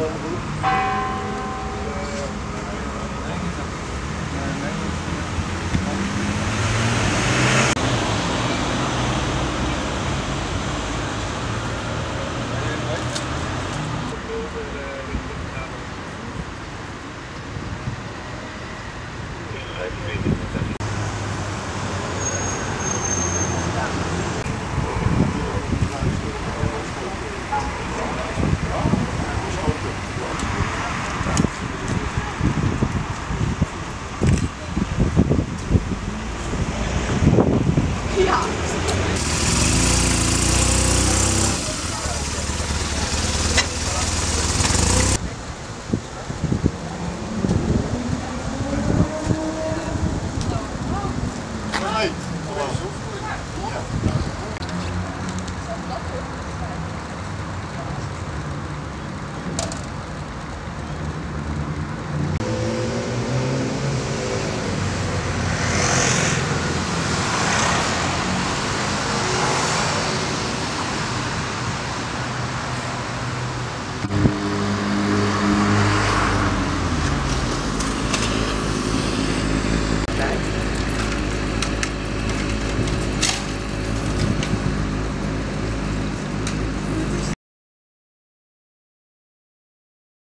Vamos. いやはい。